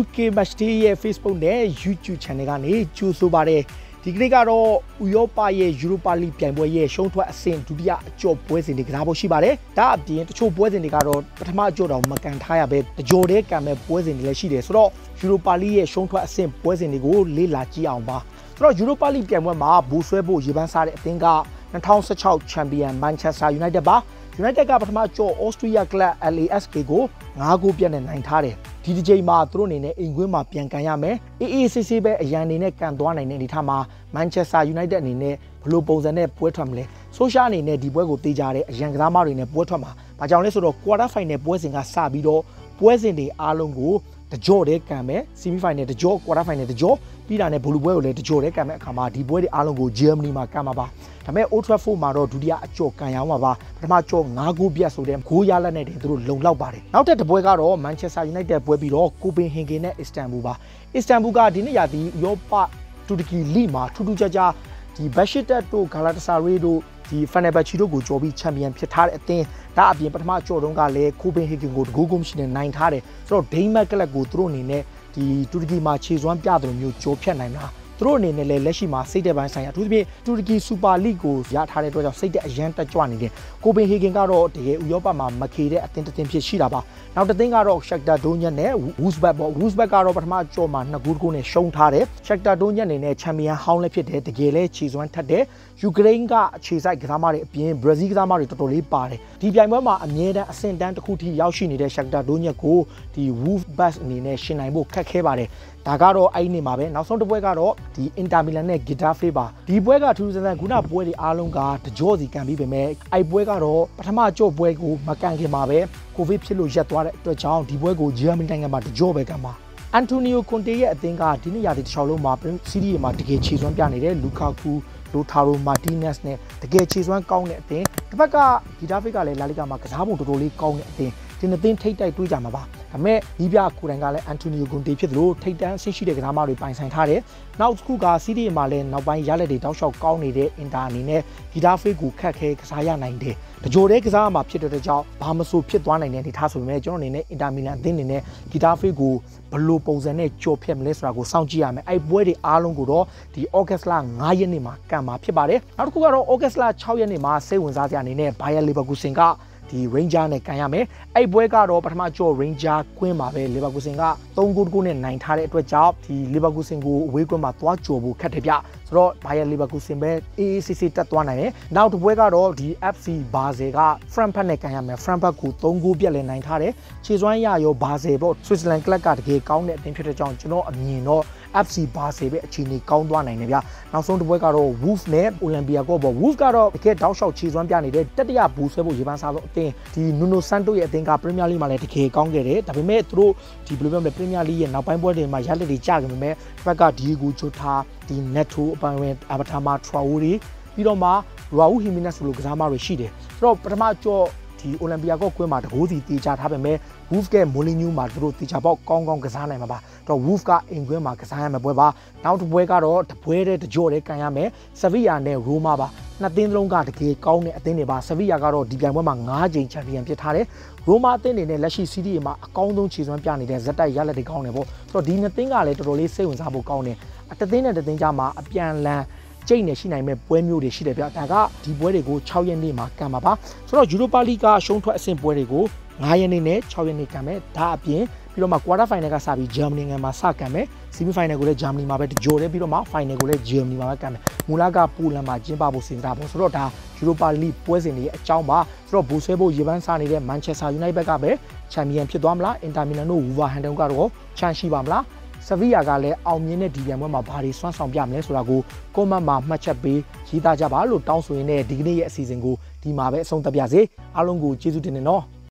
UK Matchday ရဲ့ Facebook နဲ့ YouTube Channel ကနေကြိုဆိုပါရစေဒီကနေ့ကတော့ဥရောပရဲ့ Europa League ပြိုင်ပွဲရဲ့ရှုံးထွက်အဆင့်ဒုတိယအကျော်ပွဲစဉ်တွေကစားဖို့ရှိပါတယ်။ဒါအပြင်တချို့ပွဲစဉ်တွေကတော့ပထမအကျော်တောင်မကန်ထားရပဲတကြော်တဲ့ကံမဲ့ပွဲစဉ်တွေလည်းရှိတယ်ဆိုတော့ Europa League ရဲ့ရှုံးထွက်အဆင့်ပွဲစဉ်တွေကိုလေ့လာကြည့်အောင်ပါ။ဆိုတော့ Europa League ပြိုင်ပွဲမှာဘူဆွဲဖို့ရေပန်းစားတဲ့အသင်းက2016 Champion Manchester United ပါ။ United ကပထမကျော် Austria Club LASK ကို9ဂိုးပြတ်နဲ့နိုင်ထားတယ်။ ဒီတစ်ချိန်မှာသူတို့အနေနဲ့အိမ်ကွင်းမှာပြန်ကန်ရမယ်အေးအေးဆေးဆေးပဲအရန်အနေနဲ့ကန်သွားနိုင်တဲ့အနေထားမှာမန်ချက်စတာယူနိုက်တက်အနေနဲ့ဘယ်လိုပုံစံနဲ့ပွဲထွက်မလဲဆိုရှာအနေနဲ့ဒီပွဲကိုတေးကြတဲ့အရန်ကစားမတွေနဲ့ပွဲထွက်မှာဘာကြောင့်လဲဆိုတော့ quarter final ပွဲစဉ်ကစပြီးတော့ပွဲစဉ်တွေအားလုံးကိုတကြော့တဲ့ကံမဲ့ semi final တကြော့ quarter final တကြော့ ပြီးတာနဲ့ဘလူပွဲကိုလည်းတကြော့တဲ့ကံမဲ့အခါမှာဒီပွဲတွေအားလုံးကို Germany မှာကံမှာပါဒါပေမဲ့ Old Trafford မှာတော့ဒုတိယအကျော်ကန်ရောက်မှာပါပထမကျော်9ဂိုးပြတ်ဆိုတဲ့ဂိုးရလက်နဲ့တင်သူတို့လုံလောက်ပါတယ်နောက်တဲ့တပွဲကတော့ Manchester United ပွဲပြီးတော့ Copenhagen နဲ့ Istanbul ပါ Istanbul ကဒီနေ့ရာသီဥရောပတူတကီလိမှာထူးထူးခြားခြားဒီ Besiktas တို့ Galatasaray တို့ဒီ Fenerbahce တို့ကိုကြော်ပြီးချန်ပီယံဖြစ်ထားတဲ့အသင်းဒါအပြင်ပထမကြော်တုန်းကလည်း Copenhagen ကိုတကူးကုန်းရှိနေနိုင်ထားတယ်ဆိုတော့ Denmark ကလပ်ကိုသူတို့အနေနဲ့ ဒီတူရကီမှာခြေစွမ်းပြတယ်မျိုးကြော်ဖြတ်နိုင်တာ သူတို့အနေနဲ့လည်းလက်ရှိမှာစိတ်တဲ့ပိုင်းဆိုင်ရာအထူးသဖြင့်တူရကီစူပါလိကိုရထားတဲ့အတွက်ကြောင့်စိတ်တဲ့အရန်တက်ကြွနေတယ်ကိုပင်ဟေဂင်ကတော့တကယ်ဥရောပမှာမခေတဲ့အသင်းတစ်သင်းဖြစ်ရှိတာပါနောက်တစ်သင်းကတော့ရှက်တာဒိုညက်နဲ့ဝူးစ်ဘက်ပေါ့ဝူးစ်ဘက်ကတော့ပထမကြော်မှာနှစ်ဂိုးတကူနဲ့ရှုံးထားတယ်ရှက်တာဒိုညက်အနေနဲ့ချန်ပီယံဟောင်းလည်းဖြစ်တယ်တကယ်လည်းခြေစွမ်းထက်တယ်ယူကရိန်းကအခြေစိုက်ကစားမတွေအပြင်ဘရာဇီးကစားမတွေတော်တော်လေးပါတယ်ဒီပြိုင်ပွဲမှာအမြဲတမ်းအဆင့်တန်းတစ်ခုထိရောက်ရှိနေတဲ့ရှက်တာဒိုညက်ကိုဒီ Wolf Bus အနေနဲ့ရှင်နိုင်ဖို့ခက်ခဲပါတယ်ဒါကတော့အဲ့ဒီနေ့မှာပဲနောက်ဆုံးတစ်ပွဲကတော့ ဒီ Inter Milan နဲ့ Getafe ပါဒီပွဲကထူးဆန်းဆန်းခုနပွဲတွေအားလုံးကတကြောစီကန်ပြီးပေမဲ့အဲ့ပွဲကတော့ပထမကြော့ပွဲကိုမကန်ခင်မှာပဲကိုဗစ်ဖြစ်လို့ရပ်သွားတဲ့အတွက်ကြောင့်ဒီပွဲကိုဂျာမနီနိုင်ငံမှာတကြောပဲကန်ပါအန်တိုနီယိုကွန်တေရဲ့အသင်းကဒီနေ့ရာသီတစ်ချောင်းလုံးမှာစီးရီးမှာတကယ်ခြေစွမ်းပြနေတဲ့လူကာကူလိုထာရိုမာတီးနက်စ်နဲ့တကယ်ခြေစွမ်းကောင်းတဲ့အသင်းတစ်ဖက်ကဂီတာဖစ်ကလည်းလာလီဂါမှာကစားပုံတော်တော်လေးကောင်းတဲ့အသင်းဒီနှစ်သင်းထိတ်တိုက်တွေးကြမှာပါ ဒါပေမဲ့ဒီပြကိုယ်တိုင်ကလည်းအန်တိုနီယိုဂွန်တေဖြစ်သလိုထိတ်တန်းဆင့်ရှိတဲ့ကစားမတွေပိုင်ဆိုင်ထားတယ်နောက်တစ်ခုကစီးရီမှာလည်းနောက်ပိုင်းရလက်တွေတောက်လျှောက်ကောင်းနေတဲ့အင်တာအနေနဲ့ဂီတာဖေးကိုခက်ခဲကစားရနိုင်တယ်တကြိုတဲ့ကစားမှာဖြစ်တဲ့ကြောင့်ဘာမဆိုဖြစ်သွားနိုင်တဲ့အနေထားဆိုပေမဲ့ကျွန်တော်အနေနဲ့အင်တာမီလန်အသင်းအနေနဲ့ဂီတာဖေးကိုဘလို့ပုံစံနဲ့ကြော်ဖြတ်မလဲဆိုတာကိုစောင့်ကြည့်ရမယ်အဲ့ပွဲတွေအားလုံးကိုတော့ဒီဩဂတ်စ်လ9ရက်နေ့မှာကံမှာဖြစ်ပါတယ်နောက်တစ်ခုကတော့ဩဂတ်စ်လ6ရက်နေ့မှာစိတ်ဝင်စားစရာအနေနဲ့ဘိုင်ယာလီဗာကူစင်က ဒီ Ranger နဲ့ကန်ရမယ်အဲ့ပွဲကတော့ပထမကျော် Ranger ကွင်းမှာပဲ Leverkusen က3ဂိုးတဂိုးနဲ့နိုင်ထားတဲ့အတွက်ကြောင့်ဒီ Leverkusen ကိုအဝေးကွင်းမှာသွားကြော်ဖို့ခက်တယ်ဗျဆိုတော့ Bayer Leverkusen ပဲ AACC တက်သွားနိုင်တယ်နောက်တစ်ပွဲကတော့ဒီ FC Basel က Frankfurt နဲ့ကန်ရမယ် Frankfurt ကို3ဂိုးပြတ်လဲနိုင်ထားတယ်ခြေစွမ်းရရော Basel ပေါ့ Switzerland club ကတကယ်ကောင်းတဲ့အသင်းဖြစ်တဲ့ကြောင့်ကျွန်တော်အမြင်တော့ FC Basel ပဲအခြေအနေကောင်းသွားနိုင်တယ်ဗျနောက်ဆုံးတစ်ပွဲကတော့ Wolf နဲ့ Olympia ကိုပေါ့ Wolf ကတော့တကယ်တောက်လျှောက်ခြေစွမ်းပြနေတဲ့တတိယဘူဆွဲဖို့ရေပန်းစားလို့အသင်းဒီ Nuno Santos ရဲ့အသင်းက Premier League မှာလည်းတကယ်ကောင်းခဲ့တယ်ဒါပေမဲ့သူတို့ဒီဘယ်လိုပြောမလဲ Premier League ရဲ့နောက်ပိုင်းပွဲတွေမှာရလက်တွေကျခဲ့ပေမဲ့တစ်ဖက်က Diego Jota ဒီ Neto အပိုင်းဝင် Abatama Traore ပြီးတော့မှ Raul Jimenez လိုကစားမတွေရှိတယ်ဆိုတော့ပထမကြော့ ဒီအိုလံပီယာကောကွင်းမှာတကိုးစီတေချာထားပေမဲ့ Wolf ကမိုလီညူမှာသူတို့တေချာပေါက်ကောင်းကောင်းကစားနိုင်မှာပါတော့ Wolf ကအိမ်ကွင်းမှာကစားရမယ်ပွဲပါနောက်တစ်ပွဲကတော့တပွဲတဲ့တကြော့တဲ့ကန်ရမယ်ဆဗီယာနဲ့ရိုမာပါနှစ်သင်းလုံးကတကယ်ကောင်းတဲ့အသင်းတွေပါဆဗီယာကတော့ဒီပြိုင်ပွဲမှာ9ချိန်ချန်ပီယံဖြစ်ထားတယ်ရိုမာအသင်းတွေနဲ့လက်ရှိစီးတီးမှာအကောင်းဆုံးခြေစွမ်းပြနေတဲ့ဇက်တိုက်ရလက်တွေကောင်းတယ်ပေါ့ဆိုတော့ဒီနှစ်သင်းကလည်းတော်တော်လေးစိတ်ဝင်စားဖို့ကောင်းတယ်အတသင်းနဲ့တသင်းကြားမှာအပြန်လန် ကျိတ်နေရှိနိုင်မဲ့ပွဲမျိုးတွေရှိတယ်ဗျဒါကဒီပွဲတွေကို6ရက်နေ့မှာကံပါပါဆိုတော့ Europa League ကရှုံးထွက်အဆင့်ပွဲတွေကို9ရက်နေ့နဲ့6ရက်နေ့ကံမယ်ဒါအပြင်ပြီးတော့မှ quarter final ကစပြီး Germany ငယ်မှာစကံမယ် semi final ကိုလည်း Germany မှာပဲကြိုတယ်ပြီးတော့မှ final ကိုလည်း Germany မှာပဲကံမယ်မူလကပိုလန်မှာကျင်းပဖို့စဉ်းစားဖို့ဆိုတော့ဒါ Europa League ပွဲစဉ်တွေရဲ့အကြောင်းပါဆိုတော့ဘူဆွဲဖို့ရေပန်းစားနေတဲ့ Manchester United ကပဲချန်ပီယံဖြစ်သွားမလား Inter Milan တို့ Wolverhampton ကတော့ချန်ရှိပါမလား ဆဗီယာကလည်းအောင်မြင်တဲ့ဒီပြိုင်ပွဲမှာဘာတွေစွမ်းဆောင်ပြမလဲဆိုတာကိုကွန်မန့်မှာမှတ်ချက်ပေးရေးသားကြပါလို့တောင်းဆိုရင်းနဲ့ဒီကနေ့ရဲ့အစီအစဉ်ကိုဒီမှာပဲအဆုံးသတ်ပါစေအားလုံးကိုကျေးဇူးတင်နေနော်